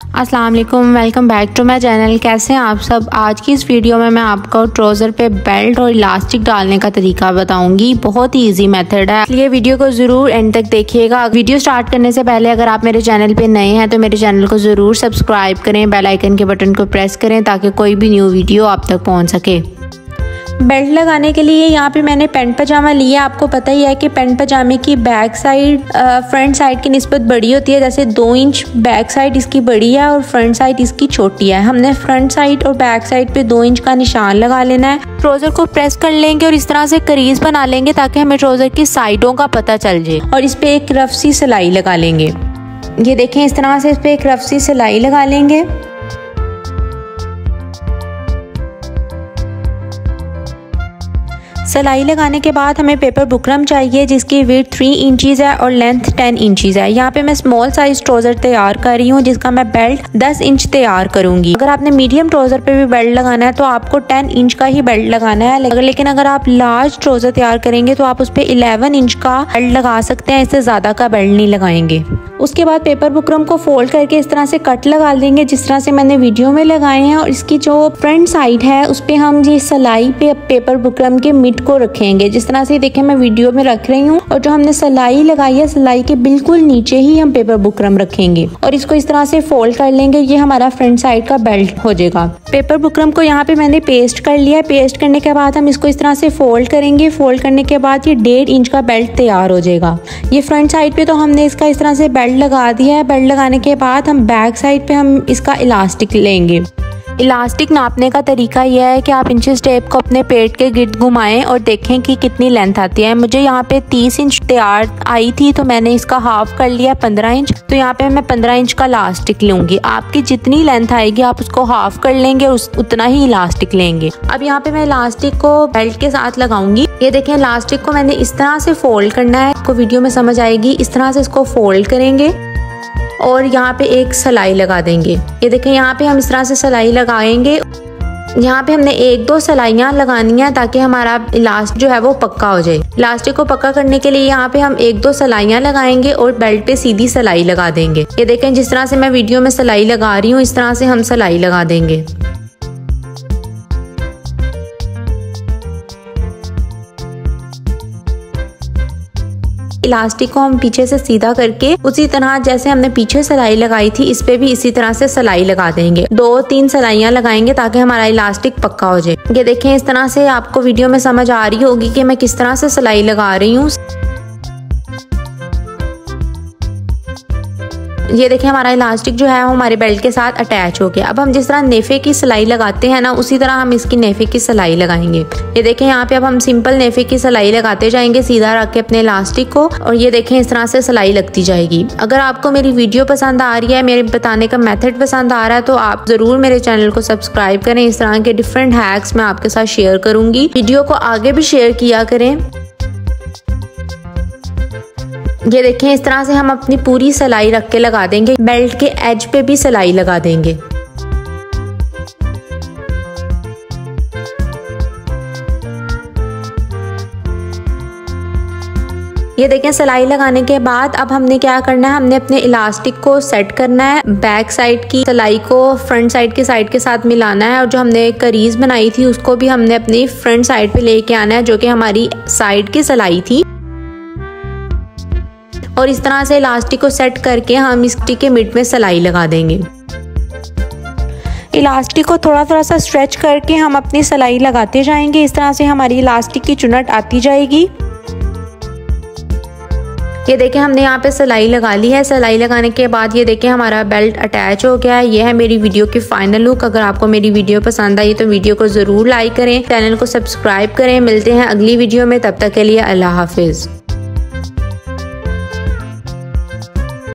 अस्सलाम वालेकुम welcome back to my channel कैसे हैं आप सब? आज की इस वीडियो में मैं आपको ट्राउज़र पे बेल्ट और इलास्टिक डालने का तरीका बताऊँगी। बहुत ही इजी मेथड है। इसलिए वीडियो को ज़रूर एंड तक देखिएगा। वीडियो स्टार्ट करने से पहले अगर आप मेरे चैनल पे नए हैं तो मेरे चैनल को ज़रूर सब्सक्राइब करें। बेलाइकन के बटन को प्रेस करें ताकि कोई भी न्यू वीडियो आप तक पहुँच सके। बेल्ट लगाने के लिए यहाँ पे मैंने पेंट पजामा लिया। आपको पता ही है कि पेंट पजामे की बैक साइड फ्रंट साइड की नस्बत बड़ी होती है। जैसे दो इंच बैक साइड इसकी बड़ी है और फ्रंट साइड इसकी छोटी है। हमने फ्रंट साइड और बैक साइड पे दो इंच का निशान लगा लेना है। ट्रोजर को प्रेस कर लेंगे और इस तरह से करीज बना लेंगे ताकि हमें ट्रोजर की साइडों का पता चल जाए। और इस पे एक रफ सी सिलाई लगा लेंगे। ये देखें, इस तरह से इस पे एक रफ सी सिलाई लगा लेंगे। सिलाई लगाने के बाद हमें पेपर बुकरम चाहिए, जिसकी वेट थ्री इंचज़ है और लेंथ टेन इंचज़ है। यहाँ पे मैं स्मॉल साइज़ ट्रोज़र तैयार कर रही हूँ, जिसका मैं बेल्ट दस इंच तैयार करूँगी। अगर आपने मीडियम ट्रोज़र पे भी बेल्ट लगाना है तो आपको टेन इंच का ही बेल्ट लगाना है। लेकिन अगर आप लार्ज ट्रोज़र तैयार करेंगे तो आप उस पर इलेवन इंच का बेल्ट लगा सकते हैं, इससे ज़्यादा का बेल्ट नहीं लगाएँगे। उसके बाद पेपर बुकरम को फोल्ड करके इस तरह से कट लगा देंगे, जिस तरह से मैंने वीडियो में लगाए हैं। और इसकी जो फ्रंट साइड है उस पर हम ये सलाई पे पेपर बुकरम के मिट को रखेंगे। जिस तरह से देखें, मैं वीडियो में रख रही हूँ और जो हमने सलाई लगाई है, सलाई के बिल्कुल नीचे ही हम पेपर बुकरम रखेंगे। और इसको इस तरह से फोल्ड कर लेंगे, ये हमारा फ्रंट साइड का बेल्ट हो जाएगा। पेपर बुकरम को यहाँ पे मैंने पेस्ट कर लिया पेस्ट करने के बाद हम इसको इस तरह से फोल्ड करेंगे। फोल्ड करने के बाद ये डेढ़ इंच का बेल्ट तैयार हो जाएगा। ये फ्रंट साइड पे तो हमने इसका इस तरह से बेल्ट लगा दिया है। बेल्ट लगाने के बाद हम बैक साइड पे हम इसका इलास्टिक लेंगे। इलास्टिक नापने का तरीका यह है कि आप इंच टेप को अपने पेट के गिर्द घुमाएँ और देखें कि कितनी लेंथ आती है। मुझे यहाँ पे 30 इंच तैयार आई थी तो मैंने इसका हाफ़ कर लिया 15 इंच तो यहाँ पे मैं 15 इंच का इलास्टिक लूँगी। आपकी जितनी लेंथ आएगी, आप उसको हाफ़ कर लेंगे उस, उतना ही इलास्टिक लेंगे। अब यहाँ पे मैं इलास्टिक को बेल्ट के साथ लगाऊँगी। ये देखें इलास्टिक को मैंने इस तरह से फोल्ड करना है। आपको वीडियो में समझ आएगी, इस तरह से इसको फोल्ड करेंगे। और यहाँ पे एक सलाई लगा देंगे। ये देखें, यहाँ पे हम इस तरह से सलाई लगाएँगे। यहाँ पे हमने एक दो सलाइयाँ लगानी है ताकि हमारा इलास्ट जो है वो पक्का हो जाए। इलास्टिक को पक्का करने के लिए यहाँ पे हम एक दो सलाइयाँ लगाएँगे और बेल्ट पे सीधी सलाई लगा देंगे। ये देखें, जिस तरह से मैं वीडियो में सलाई लगा रही हूँ, इस तरह से हम सलाई लगा देंगे। इलास्टिक को हम पीछे से सीधा करके उसी तरह जैसे हमने पीछे सिलाई लगाई थी, इस पे भी इसी तरह से सलाई लगा देंगे। दो तीन सलाइया लगाएँगे ताकि हमारा इलास्टिक पक्का हो जाए। ये देखें, इस तरह से आपको वीडियो में समझ आ रही होगी कि मैं किस तरह से सिलाई लगा रही हूँ। ये देखें हमारा इलास्टिक जो है हमारे बेल्ट के साथ अटैच हो गया। अब हम जिस तरह नेफे की सिलाई लगाते हैं ना, उसी तरह हम इसकी नेफे की सिलाई लगाएँगे। ये देखें यहाँ पे अब हम सिंपल नेफे की सिलाई लगाते जाएँगे, सीधा रख के अपने इलास्टिक को, और ये देखें इस तरह से सिलाई लगती जाएगी। अगर आपको मेरी वीडियो पसंद आ रही है, मेरे बताने का मेथड पसंद आ रहा है तो आप ज़रूर मेरे चैनल को सब्सक्राइब करें। इस तरह के डिफरेंट हैक्स मैं आपके साथ शेयर करूँगी। वीडियो को आगे भी शेयर किया करें। ये देखें, इस तरह से हम अपनी पूरी सिलाई रख के लगा देंगे। बेल्ट के एज पे भी सिलाई लगा देंगे। ये देखें, सिलाई लगाने के बाद अब हमने क्या करना है? हमने अपने इलास्टिक को सेट करना है। बैक साइड की सिलाई को फ्रंट साइड की साइड के साथ मिलाना है और जो हमने करीज बनाई थी, उसको भी हमने अपनी फ्रंट साइड पे लेके आना है, जो कि हमारी साइड की सिलाई थी। और इस तरह से इलास्टिक को सेट करके हम इस के मिड में सिलाई लगा देंगे। इलास्टिक को थोड़ा थोड़ा सा स्ट्रेच करके हम अपनी सिलाई लगाते जाएँगे। इस तरह से हमारी इलास्टिक की चुनट आती जाएगी। ये देखें हमने यहाँ पे सिलाई लगा ली है। सिलाई लगाने के बाद ये देखें हमारा बेल्ट अटैच हो गया है। ये है मेरी वीडियो की फाइनल लुक अगर आपको मेरी वीडियो पसंद आई तो वीडियो को ज़रूर लाइक करें। चैनल को सब्सक्राइब करें। मिलते हैं अगली वीडियो में। तब तक के लिए अल्लाह हाफिज़।